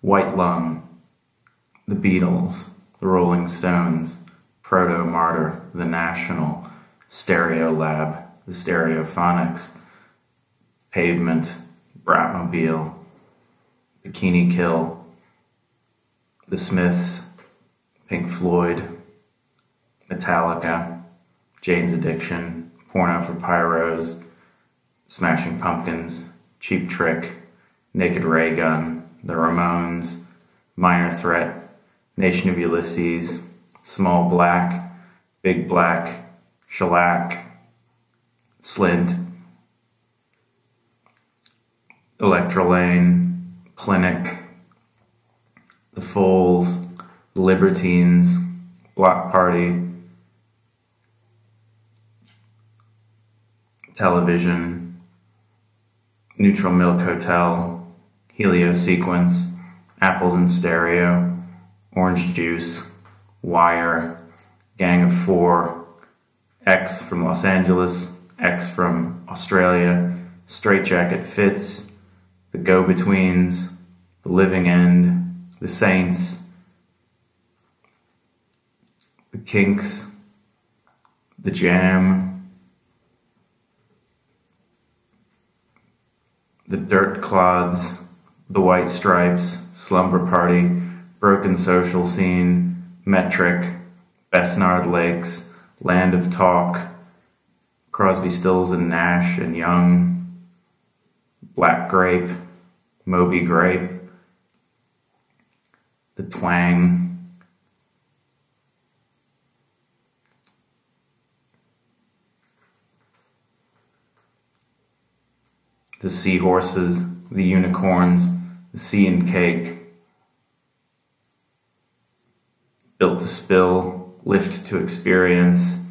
White Lung, The Beatles, The Rolling Stones, Protomartyr, The National, Stereolab, The Stereophonics, Pavement, Bratmobile, Bikini Kill, The Smiths, Pink Floyd, Metallica, Jane's Addiction, Porno for Pyros, Smashing Pumpkins, Cheap Trick, Naked Raygun, The Ramones, Minor Threat, Nation of Ulysses, Small Black, Big Black, Shellac, Slint, Electrelane, Clinic, The Foals, The Libertines, Bloc Party, Television, Neutral Milk Hotel, Helio Sequence, Apples in Stereo, Orange Juice, Wire, Gang of Four, X from Los Angeles, X from Australia, Straitjacket Fits, The Go Betweens, The Living End, The Saints, The Kinks, The Jam, The Dirt Clods, The White Stripes, Slumber Party, Broken Social Scene, Metric, Besnard Lakes, Land of Talk, Crosby, Stills and Nash and Young, Black Grape, Moby Grape, The Twang, The Seahorses, The Unicorns, And Cake, Built to Spill, Lift to Experience,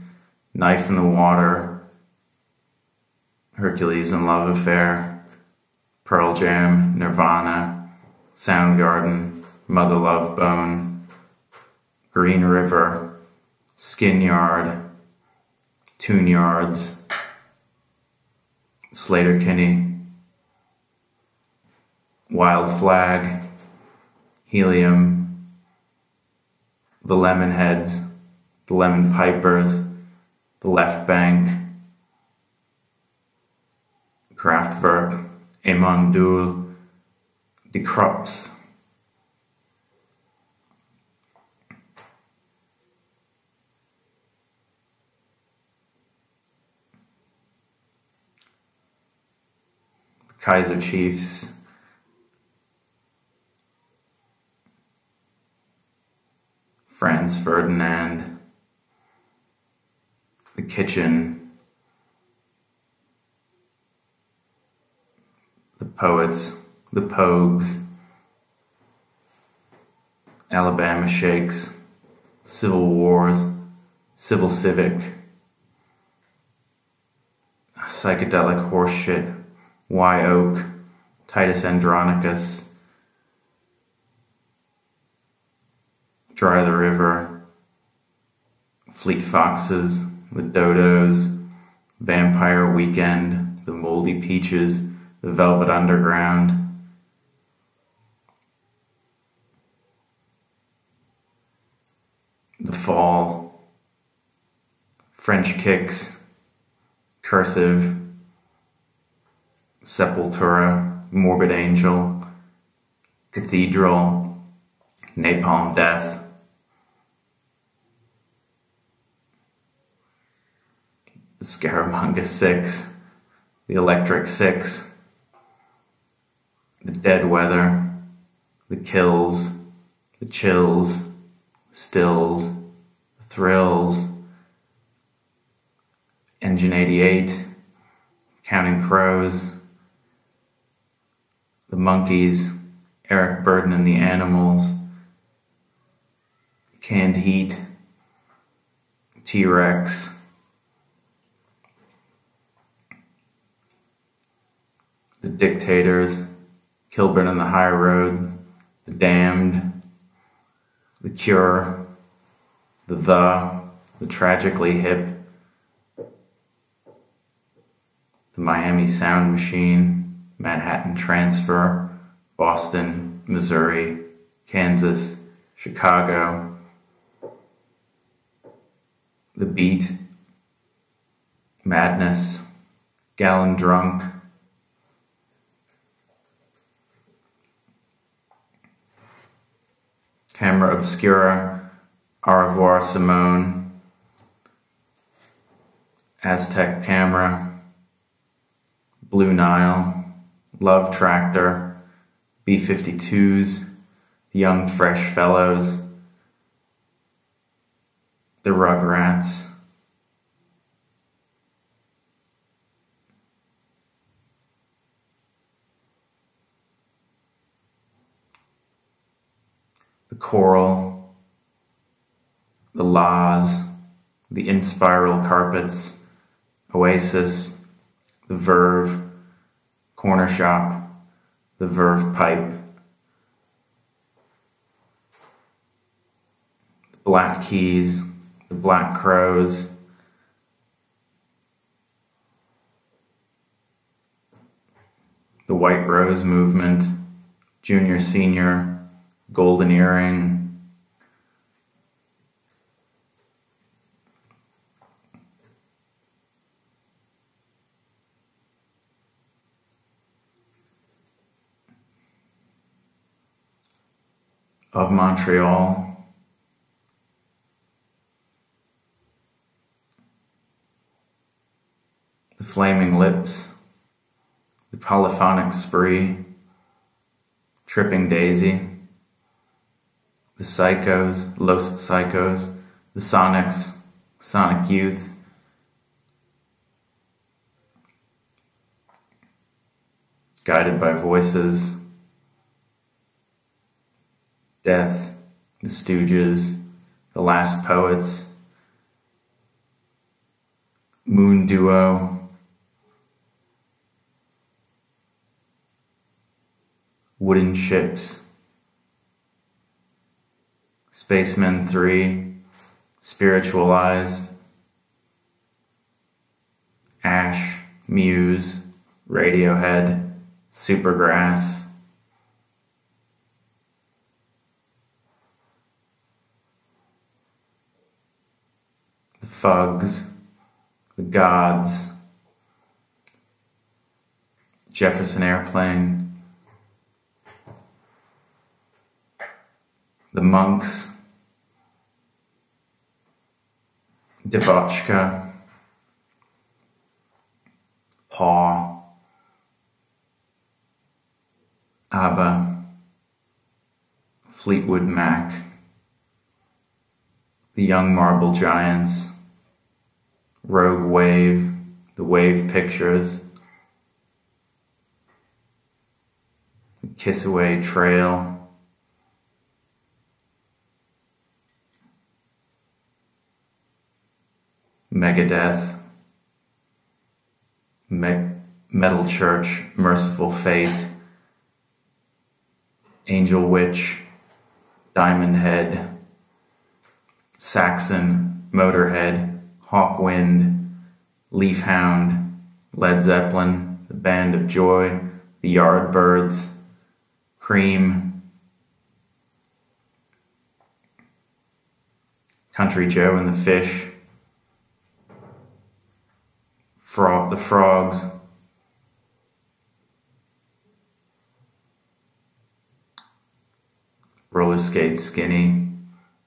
Knife in the Water, Hercules and Love Affair, Pearl Jam, Nirvana, Soundgarden, Mother Love Bone, Green River, Skin Yard, Tune Yards, Sleater-Kinney, Wild Flag, Helium, The Lemonheads, The Lemon Pipers, The Left Bank, Kraftwerk, Amon Düül, Die Krupps, Kaiser Chiefs, Franz Ferdinand, The Kitchen, The Poets, The Pogues, Alabama Shakes, Civil Wars, Civil Civic, Psychedelic Horseshit, Wye Oak, Titus Andronicus, Dry the River, Fleet Foxes, The Dodos, Vampire Weekend, The Moldy Peaches, The Velvet Underground, The Fall, French Kicks, Cursive, Sepultura, Morbid Angel, Cathedral, Napalm Death, the Scaramanga Six, the Electric Six, the Dead Weather, the Kills, the Chills, Stills, the Thrills, Engine 88, Counting Crows, the Monkees, Eric Burdon and the Animals, Canned Heat, T Rex, The Dictators, Kilburn and the High Road, The Damned, The Cure, The The, The Tragically Hip, The Miami Sound Machine, Manhattan Transfer, Boston, Missouri, Kansas, Chicago, The Beat, Madness, Gallon Drunk, Camera Obscura, Au revoir Simone, Aztec Camera, Blue Nile, Love Tractor, B 52s, The Young Fresh Fellows, The Rugrats, The Coral, The Laws, The Inspiral Carpets, Oasis, The Verve, Cornershop, The Verve Pipe, The Black Keys, The Black Crowes, The White Rose Movement, Junior Senior, Golden Earring, of Montreal. The Flaming Lips, The Polyphonic Spree, Tripping Daisy, The Psychos, Los Psychos, The Sonics, Sonic Youth, Guided by Voices, Death, The Stooges, The Last Poets, Moon Duo, Wooden Ships, Spacemen 3, Spiritualized, Ash, Muse, Radiohead, Supergrass, the Fugs, the Gods, Jefferson Airplane, the Monks, Debauchka, Paw, ABBA, Fleetwood Mac, the Young Marble Giants, Rogue Wave, the Wave Pictures, the Kissaway Trail, Megadeth, Me- Metal Church, Mercyful Fate, Angel Witch, Diamond Head, Saxon, Motorhead, Hawkwind, Leafhound, Led Zeppelin, The Band of Joy, The Yardbirds, Cream, Country Joe and the Fish, The Frogs, Roller Skate Skinny,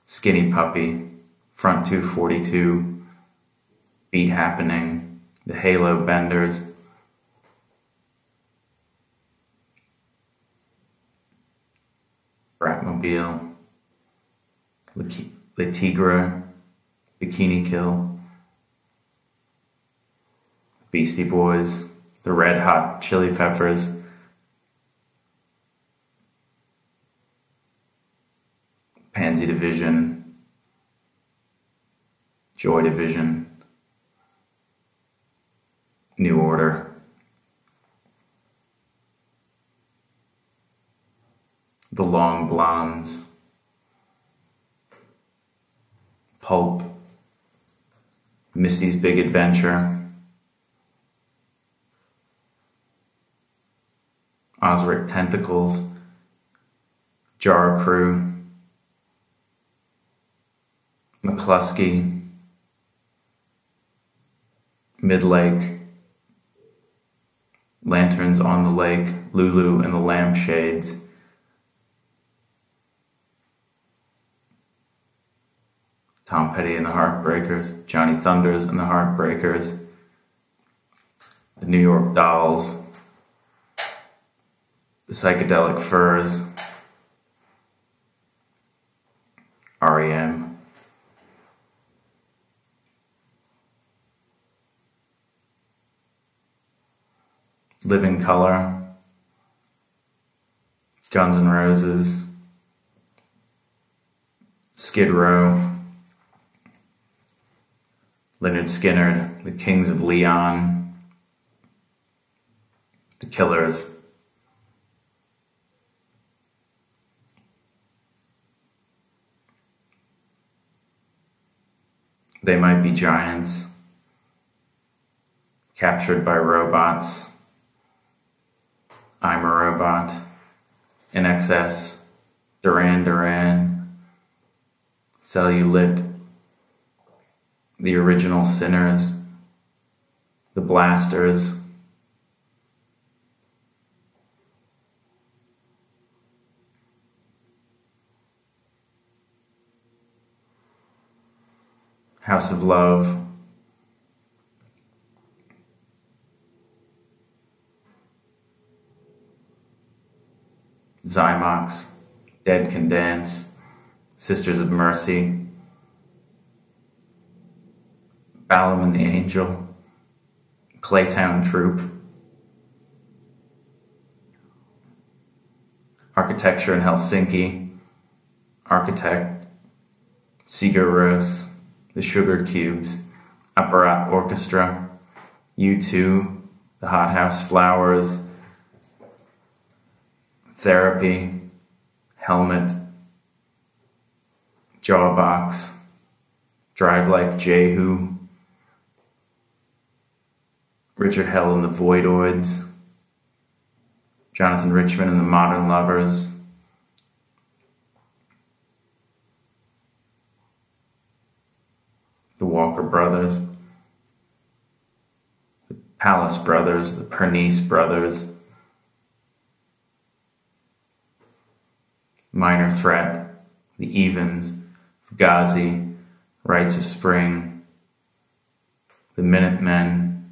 Skinny Puppy, Front 242, Beat Happening, The Halo Benders, Bratmobile, Le Tigre, Bikini Kill, Beastie Boys, The Red Hot Chili Peppers, Pansy Division, Joy Division, New Order. The Long Blondes, Pulp, Misty's Big Adventure, Ozric Tentacles, Jar Crew, McCluskey, Midlake, Lanterns on the Lake, Lulu and the Lampshades. Tom Petty and the Heartbreakers, Johnny Thunders and the Heartbreakers, the New York Dolls, Psychedelic Furs, REM. Living Colour, Guns N' Roses, Skid Row, Lynyrd Skynyrd, The Kings of Leon, The Killers. They might be giants, captured by robots. I'm a robot. INXS, Duran Duran, Cellulit, the original sinners, the blasters. House of Love. Xymox, Dead Can Dance, Sisters of Mercy, Balaam and the Angel, Claytown Troupe, Architecture in Helsinki, Architect, Sigur The Sugarcubes, Apparat Orchestra, U2, The Hothouse Flowers, Therapy, Helmet, Jawbox, Drive Like Jehu, Richard Hell and the Voidoids, Jonathan Richman and the Modern Lovers, the Walker Brothers, the Palace Brothers, the Pernice Brothers, Minor Threat, The Evens, Fugazi, Rites of Spring, The Minutemen,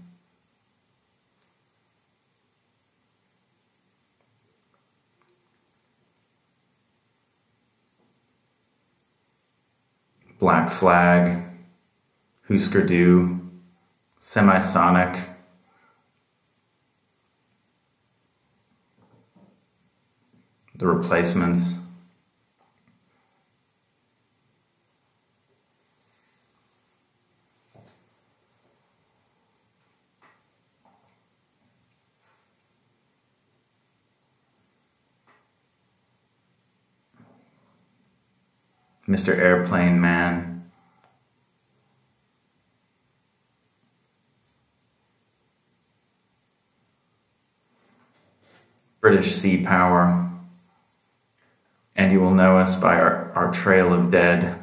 Black Flag, Husker Du, Semisonic, The Replacements, Mr. Airplane Man. British Sea Power. And you will know us by our, our trail of dead.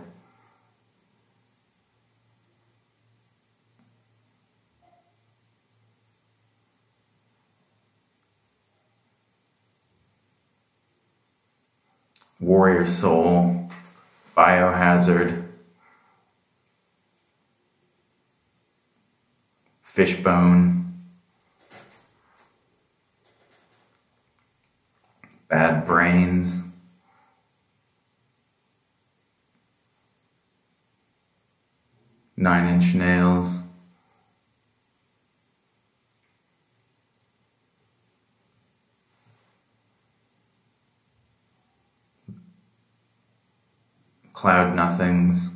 Warrior Soul. Biohazard, Fishbone, Bad Brains, Nine Inch Nails. cloud nothings,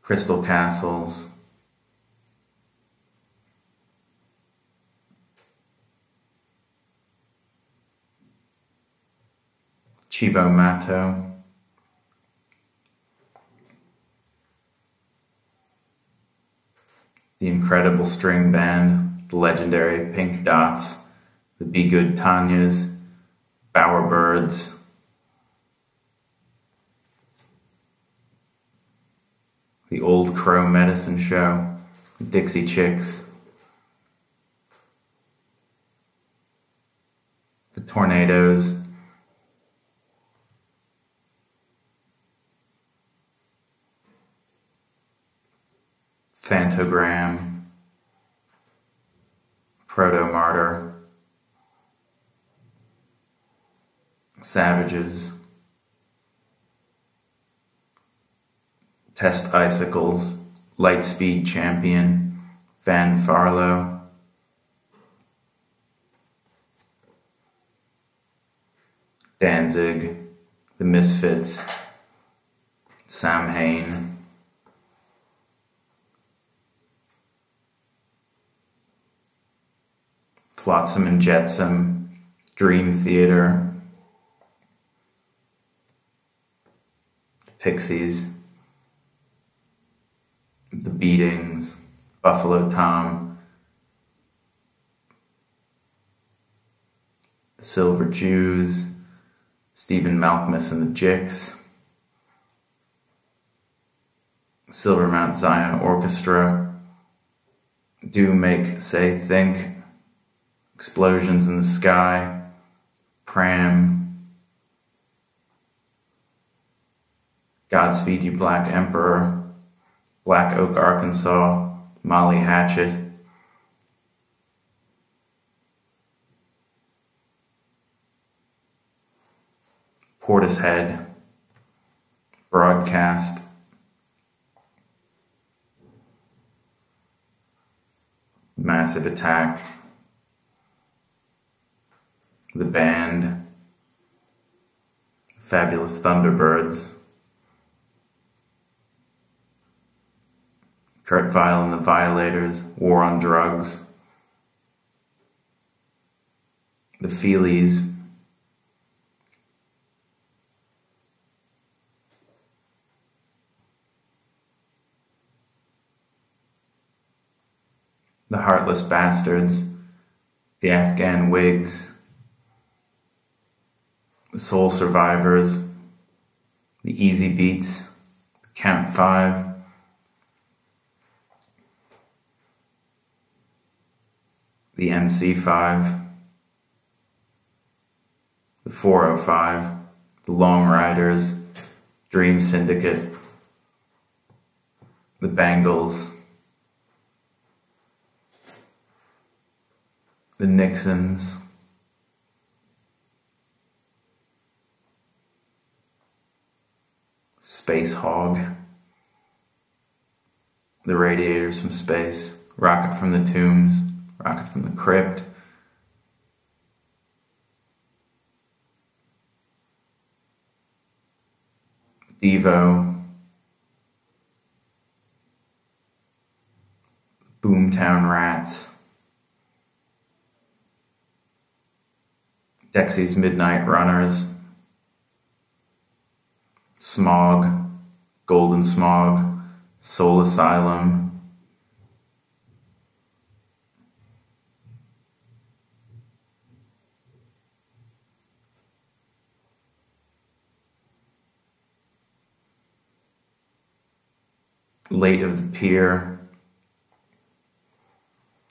crystal castles. Cibo Matto. the incredible string band, the legendary Pink Dots, the Be Good Tanyas, Bowerbirds. The Old Crow Medicine Show, Dixie Chicks, the Tornadoes, Phantogram, Protomartyr, Savages, Test Icicles, Lightspeed Champion, Van Farlow, Danzig, The Misfits, Samhain. Flotsam and Jetsam, Dream Theater, Pixies, The Beatings, Buffalo Tom, The Silver Jews, Stephen Malkmus and the Jicks, Silver Mount Zion Orchestra, Do Make Say Think, explosions in the sky, pram, Godspeed You Black Emperor, Black Oak, Arkansas, Molly Hatchet. Portishead, Broadcast, Massive Attack, the band, Fabulous Thunderbirds, Kurt Vile and the Violators, War on Drugs, the Feelies, the Heartless Bastards, the Afghan Whigs, the Soul Survivors, the Easybeats, Camp 5, the MC5, the 405, the Long Riders, Dream Syndicate, the Bangles, the Nixons, Spacehog, the radiators from space, rocket from the tombs, rocket from the crypt. Devo, Boomtown Rats, Dexy's Midnight Runners, Smog, Golden Smog, Soul Asylum, Late of the Pier,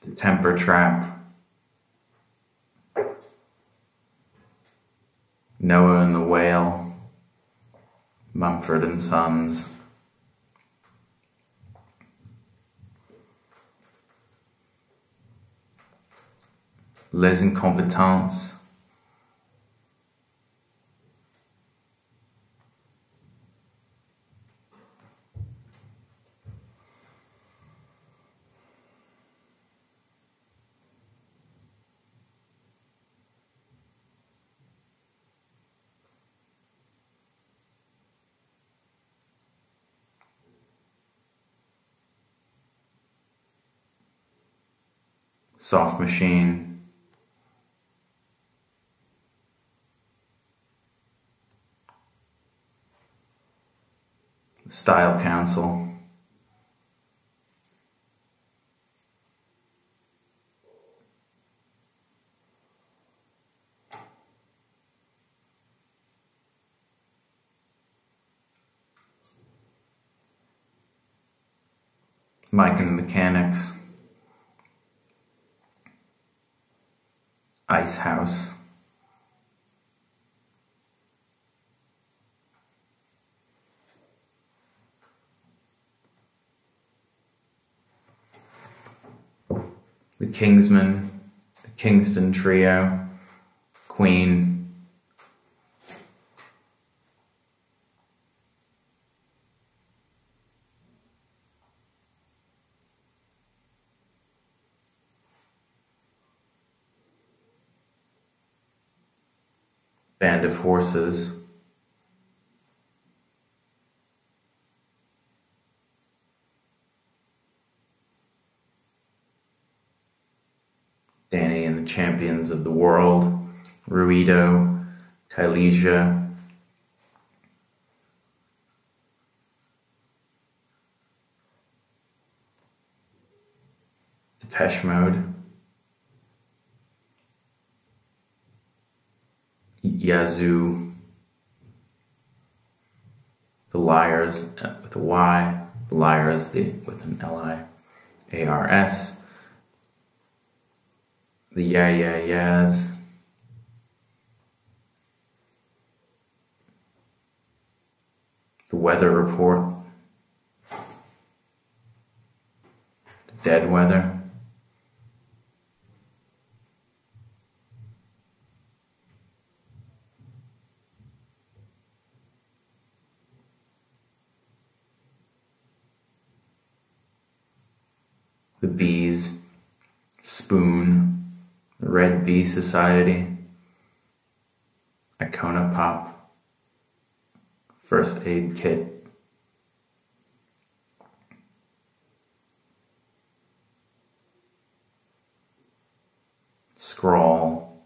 The Temper Trap, Noah and the Whale, Mumford and Sons. Les Incompetents. Soft Machine. Style Council. Mike and the Mechanics, Icehouse. The Kingsmen, the Kingston Trio, Queen, band of horses. Danny and the champions of the world, Ruido, Kailesia, Depeche Mode. Yazoo, the liars uh, with a Y, the liars the, with an L I A R S, the yeah yeah yeahs. The weather report, the dead weather. the bees, spoon, the Red Bee Society, Icona Pop, first aid kit. Scrawl,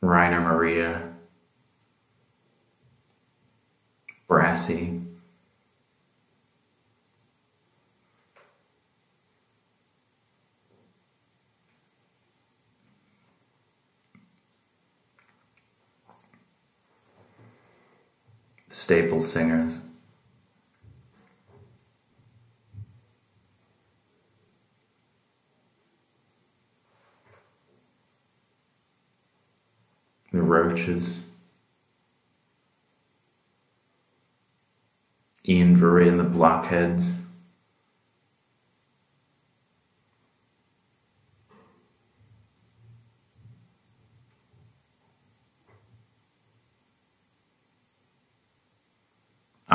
Rainer Maria, Brassy. Staple singers. The Roaches. Ian Dury and the Blockheads.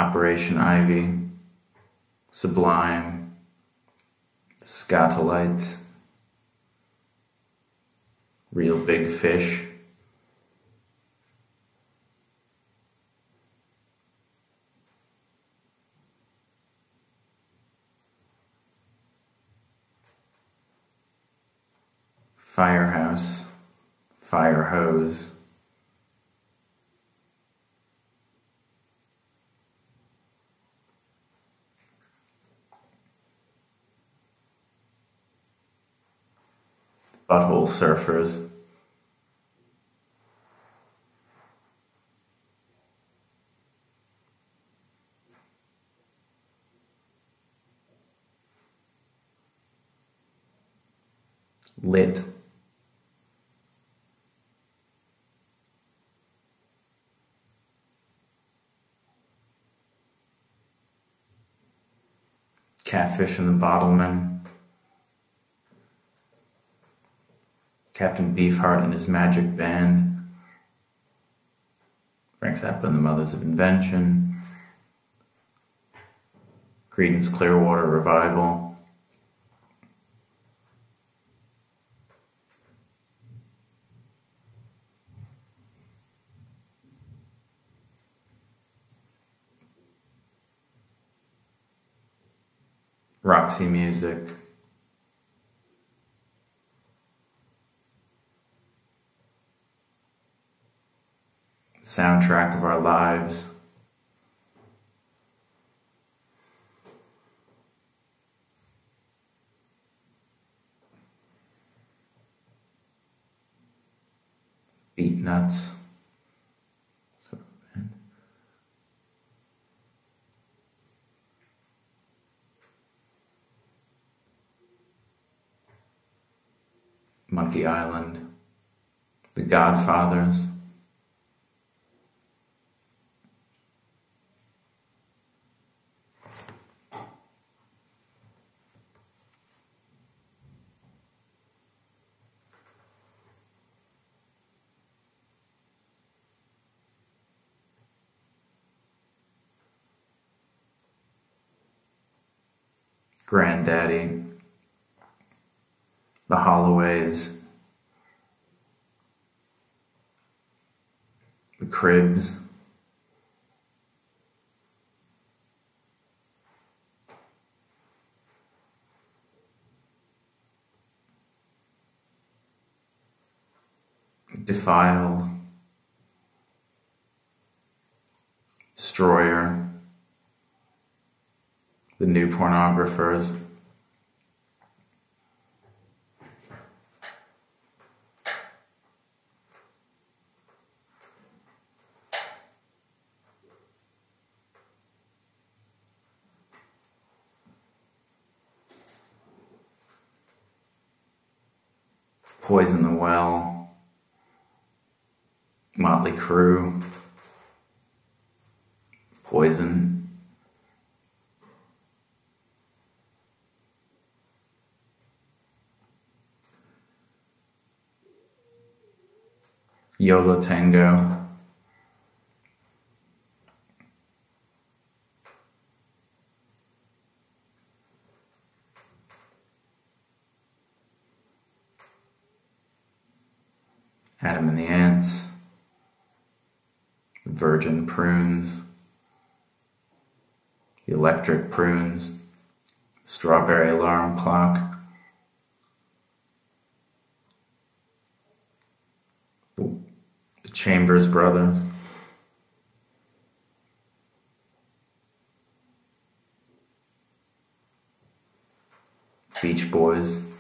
Operation Ivy, Sublime, Skatalites, Real Big Fish. Firehouse, Fire Hose. Butthole Surfers. Lit. Catfish and the Bottlemen. Captain Beefheart and his magic band, Frank Zappa and the Mothers of Invention, Creedence Clearwater Revival, Roxy Music. soundtrack of our lives. Beatnuts. Monkey Island, The Godfathers. Grandaddy, The Holloways, The Cribs, Defiled, Destroyer, the new pornographers. Poison the Well, Motley Crue, Poison. Yo Tango. Adam and the Ants. Virgin Prunes. The Electric Prunes. Strawberry Alarm Clock. The Chambers Brothers. Beach Boys.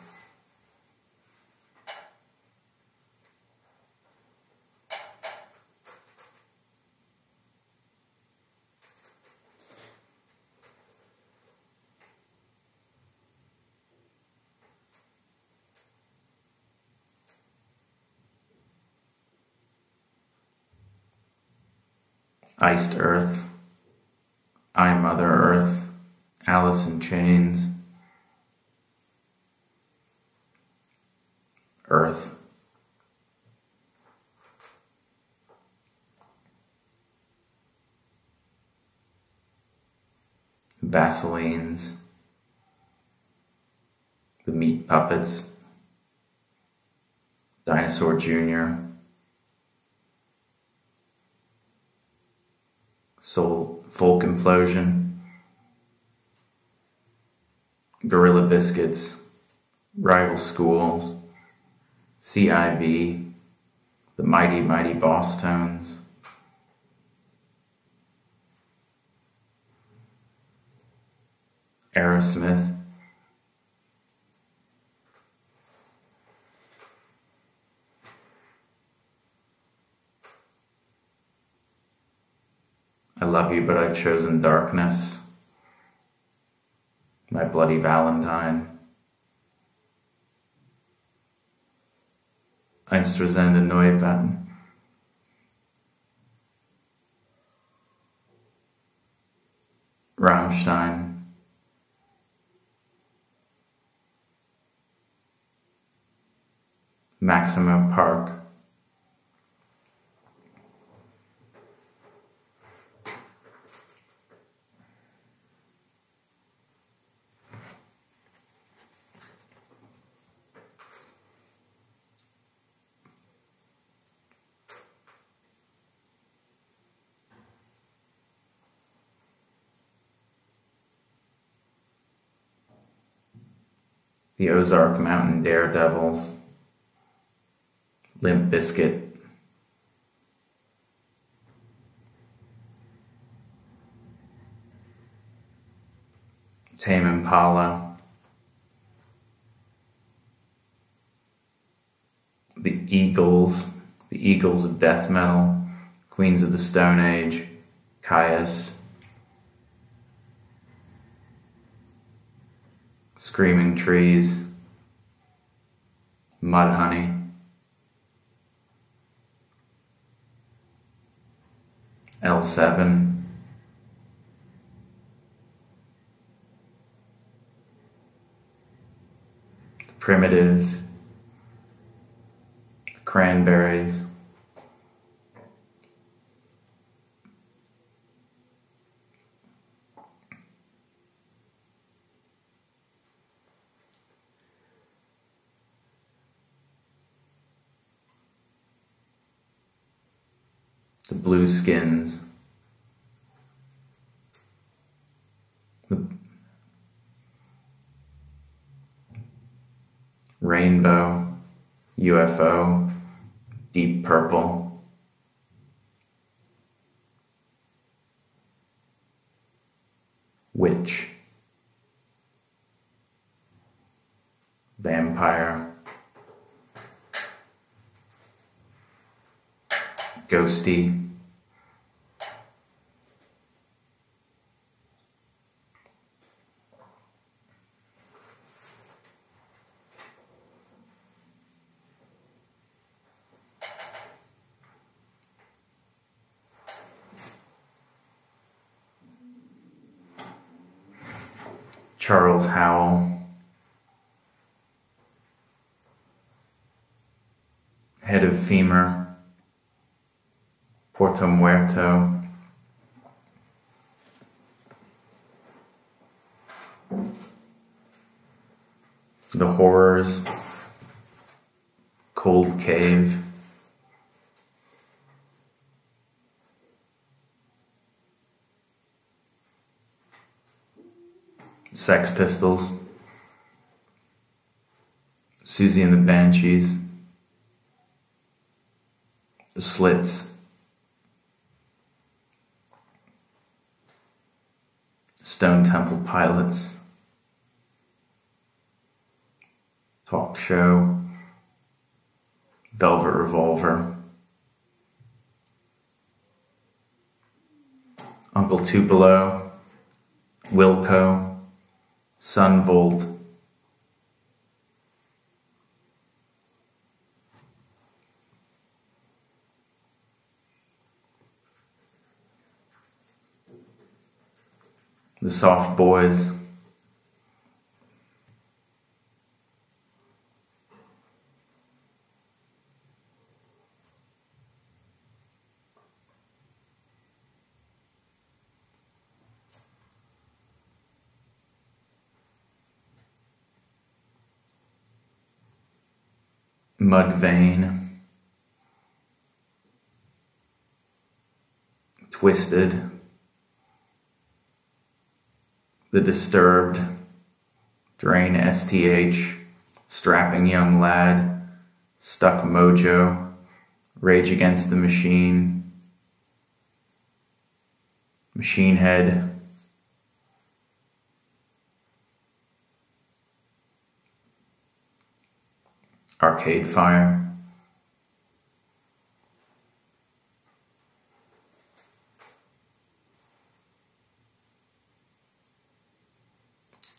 Earth, I Mother Earth, Alice in Chains, Earth. Vaselines, the Meat Puppets, Dinosaur Jr., Soul Folk Implosion, Gorilla Biscuits, Rival Schools, CIV, The Mighty Mighty Bosstones, Aerosmith, I love you, but I've chosen darkness. My bloody Valentine. Einstürzende Neubauten. Rammstein. Maximo Park. The Ozark Mountain Daredevils, Limp Bizkit. Tame Impala, the Eagles, the Eagles of death metal, Queens of the Stone Age, Kyuss, Screaming Trees, Mudhoney. L7, the Primitives, the Cranberries, the blue skins, rainbow, UFO, deep purple, witch, vampire. Ghosty. Charles Howell. Head of femur. Puerto Muerto. The Horrors, Cold Cave. Sex Pistols, Siouxsie and the Banshees, The Slits. Stone Temple Pilots, Talk Show, Velvet Revolver, Uncle Tupelo, Wilco, Son the soft boys. Mudvayne, Twisted. The Disturbed, Drain STH, Strapping Young Lad, Stuck Mojo, Rage Against the Machine, Machine Head, Arcade Fire.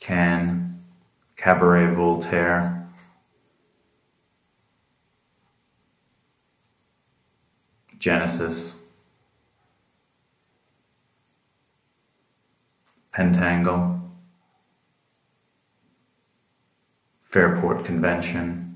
Can, Cabaret Voltaire, Genesis, Pentangle, Fairport Convention.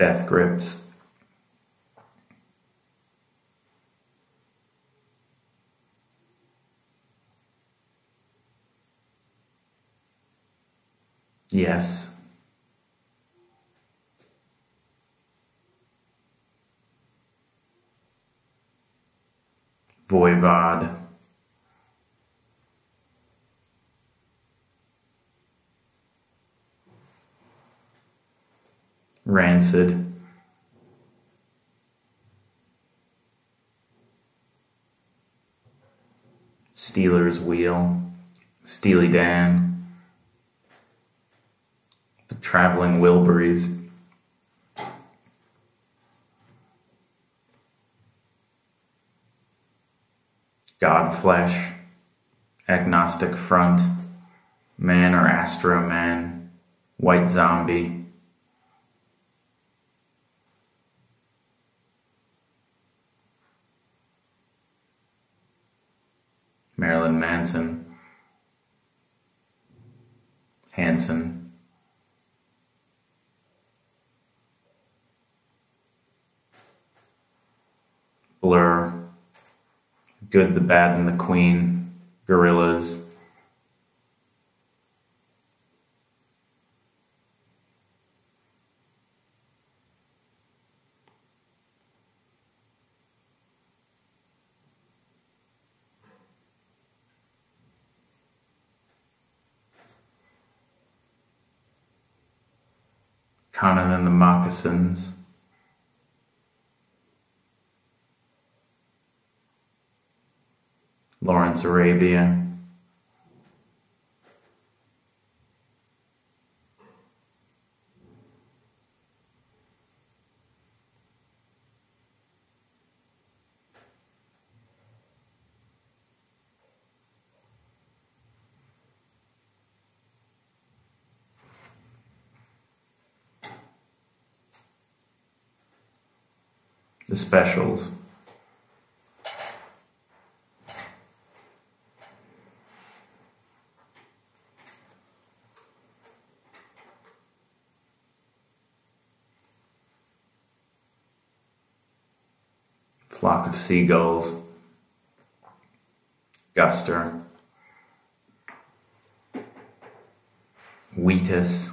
Death Grips. Yes. Voivod. Rancid. Stealers Wheel, Steely Dan, The Traveling Wilburys, Godflesh, Agnostic Front, Man or Astro Man, White Zombie, Marilyn Manson, Hanson, Blur, Good, the Bad, and the Queen, Gorillaz, Connan and the Mockasins. Lawrence Arabia. The specials. Flock of Seagulls, Guster, Wheatus,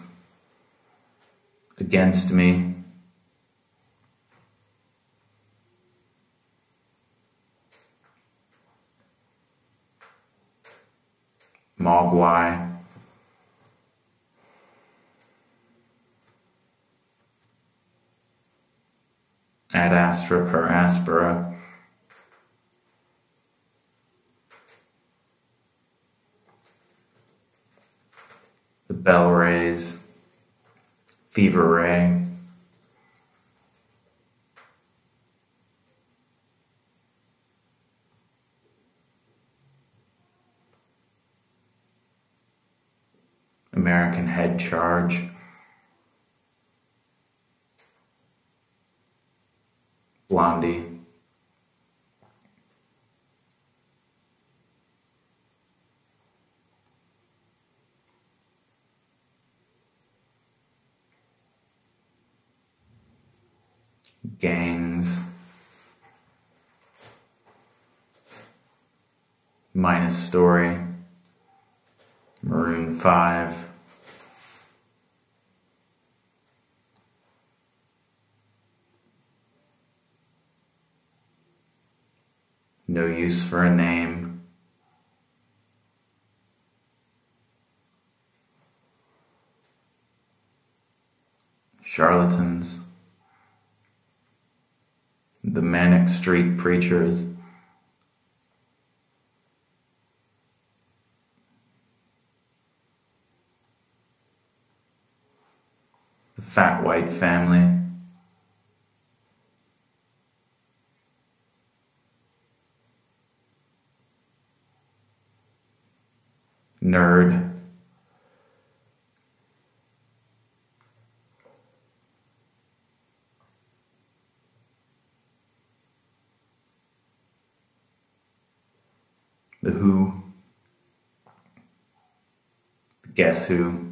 Against Me, Mogwai, Ad Astra per Aspera, the Bell Rays, Fever Ray, American Head Charge. Blondie. Gangs. Minus Story. Maroon 5. No use for a name. Charlatans. The Manic Street Preachers. The Fat White Family. Nerd. The Who. Guess Who.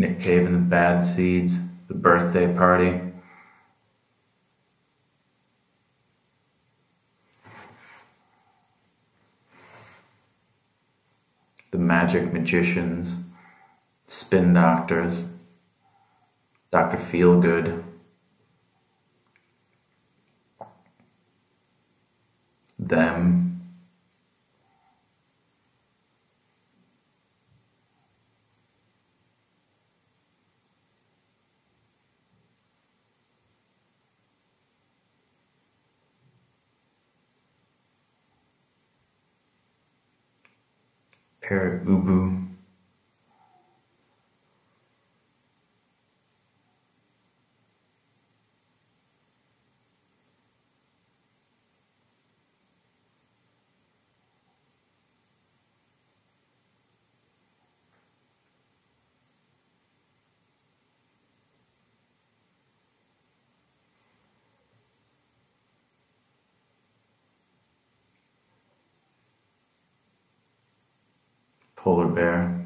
Nick Cave and the Bad Seeds, The Birthday Party. The Magic Magicians, Spin Doctors, Dr. Feelgood, Them. Pere Ubu. Polar bear.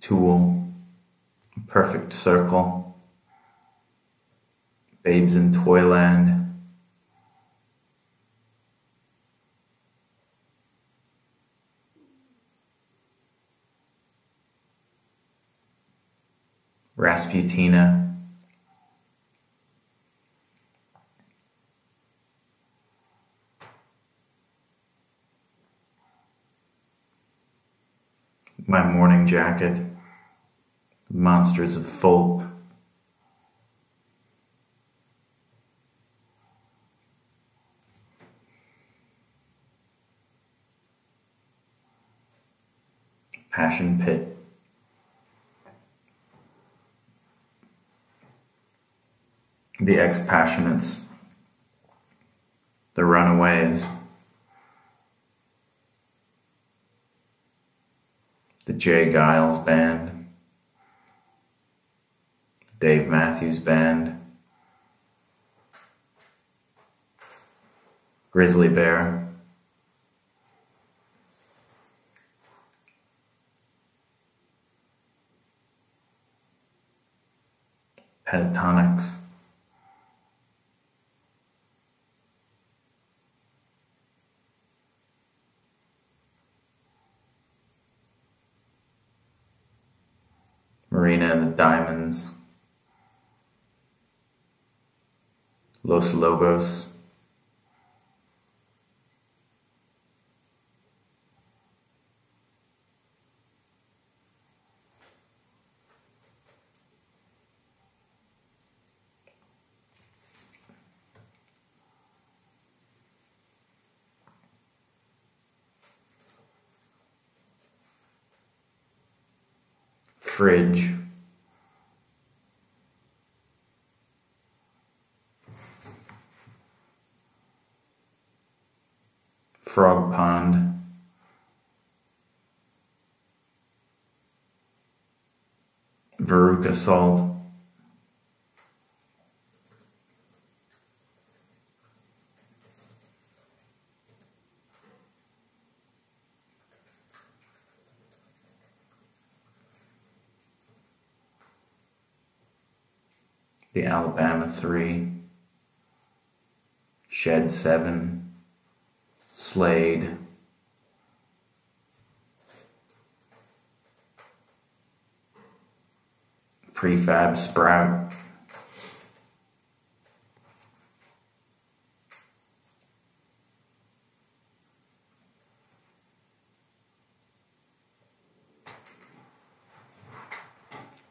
Tool, perfect circle, babes in Toyland. Rasputina. My morning jacket, monsters of folk. Passion Pit. The Ex-Passionates. The Runaways. The J. Geils Band, Dave Matthews Band, Grizzly Bear, Pentatonix. Marina and the Diamonds, Los Lobos, fridge. Frog pond. Veruca salt the Alabama 3, Shed 7, Slade, Prefab Sprout,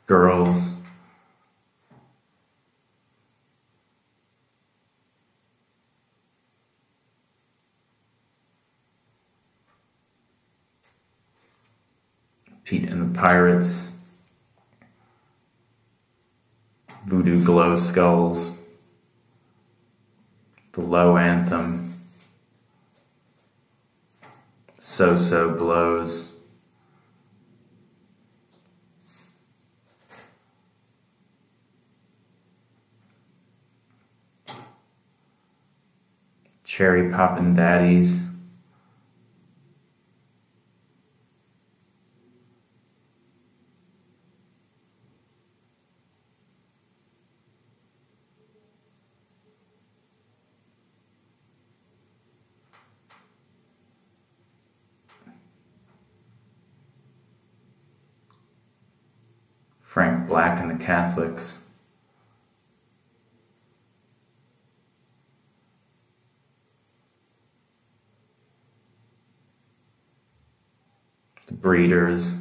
Girls, Pete and the Pirates, Voodoo Glow Skulls, the Low Anthem, So So Glos. Cherry Poppin' Daddies. Frank Black and the Catholics. The Breeders.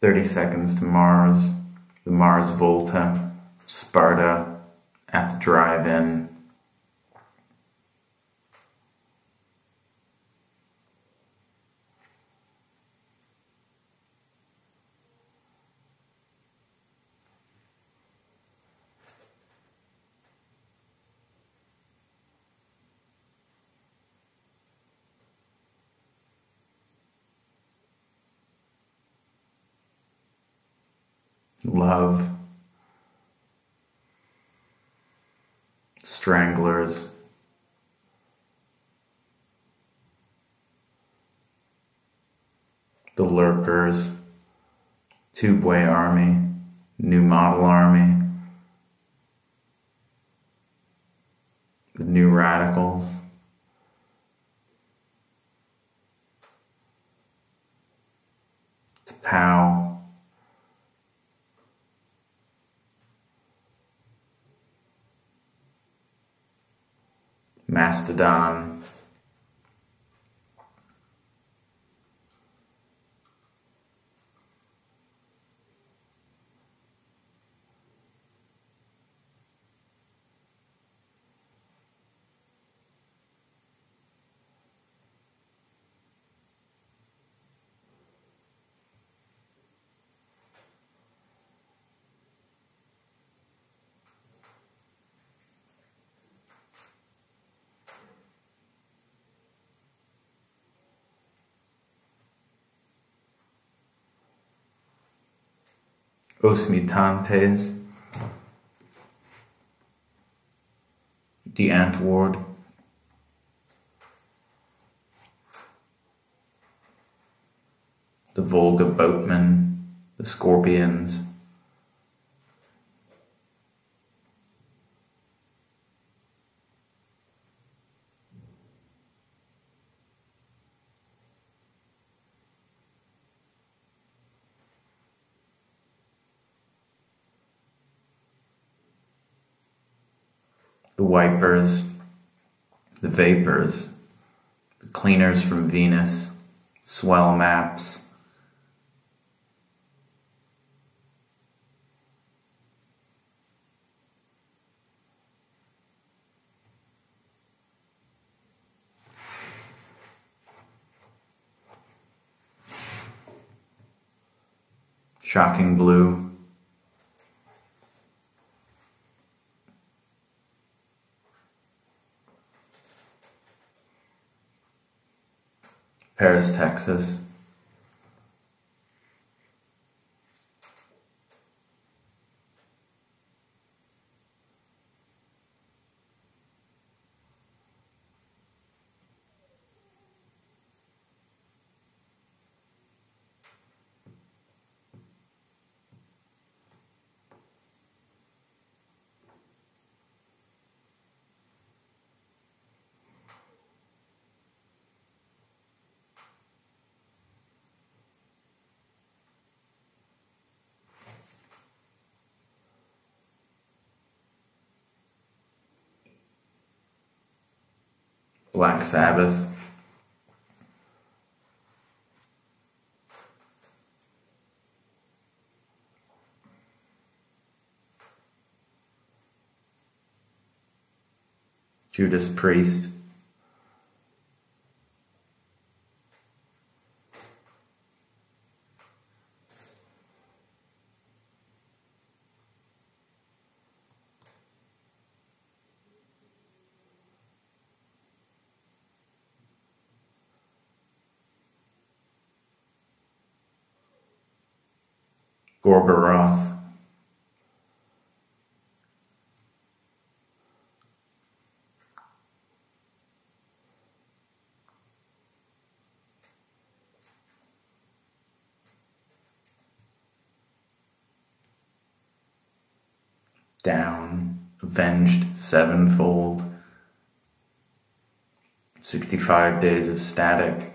Thirty Seconds to Mars, the Mars Volta, Sparta, at the drive-in. Love. Stranglers. The Lurkers. Tubeway Army. New Model Army. The New Radicals. Pow. Mastodon. Os the Die Antwoord, the Volga Boatmen, the Scorpions, the wipers, the vapors, the cleaners from Venus, swell maps. Shocking blue. Paris, Texas. Black Sabbath. Judas Priest. Down, avenged sevenfold. 65 days of static.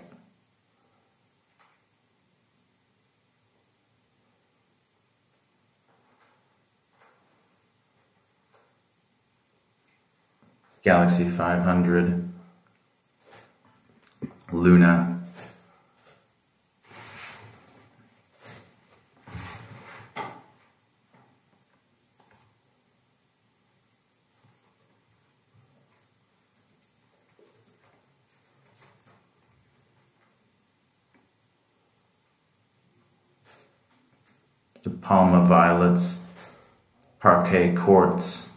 Galaxy 500, Luna. Palma violets, Parquet Courts.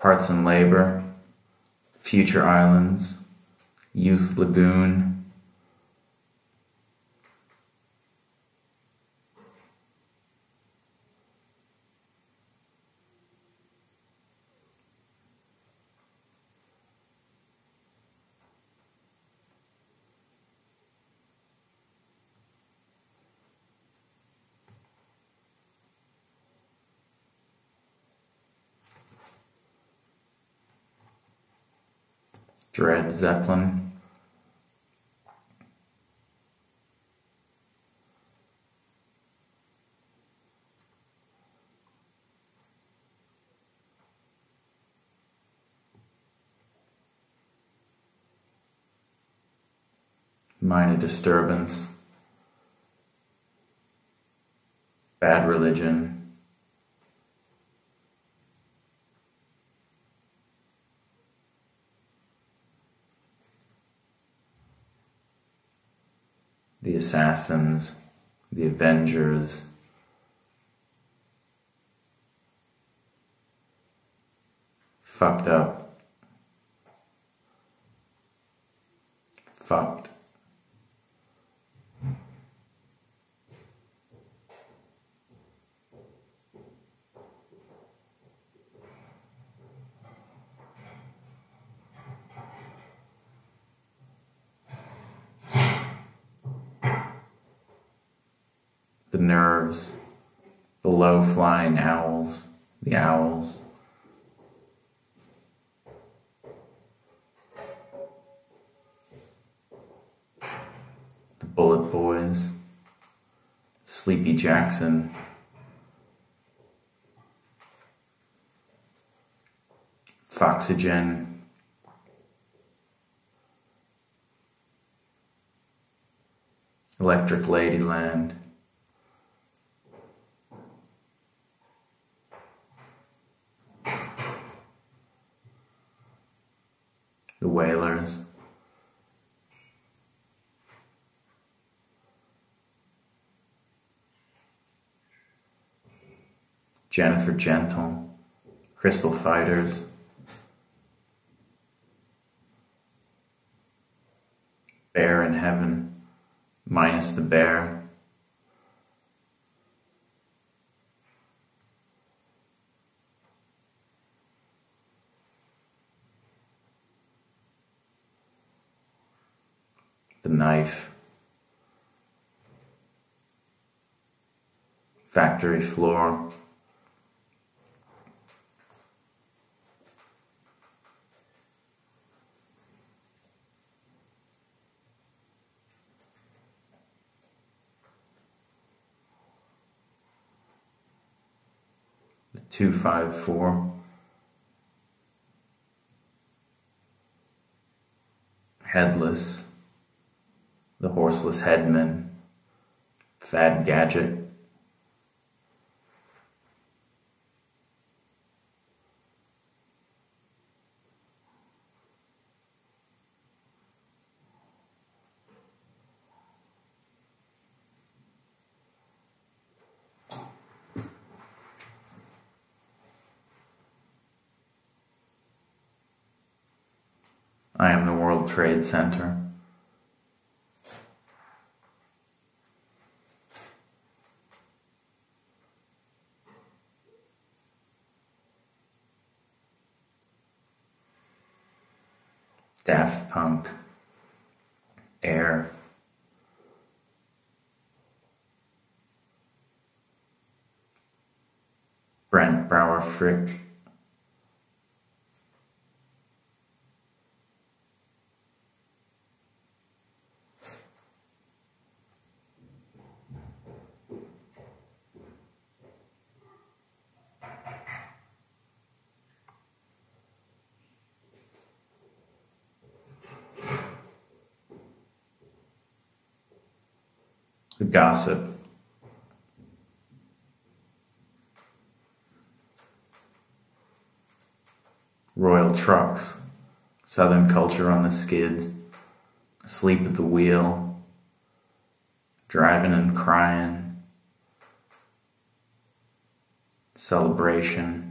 Parts and Labor, Future Islands, Youth Lagoon, Dread Zeppelin. Minor disturbance. Bad religion. the assassins, the avengers. Fucked up. Fucked. The nerves, the low flying owls, the owls. The Bullet Boys, Sleepy Jackson, Foxygen. Electric Ladyland. The Wailers. Jennifer Gentle. Crystal Fighters. Bear in Heaven, minus the bear. The knife. Factory floor. The 254. Headless. The horseless headman. Fad gadget. I am the World Trade Center. Punk, Air. Brent Brower Frick. The gossip. Royal Trux, Southern culture on the skids, asleep at the wheel, driving and crying, celebration.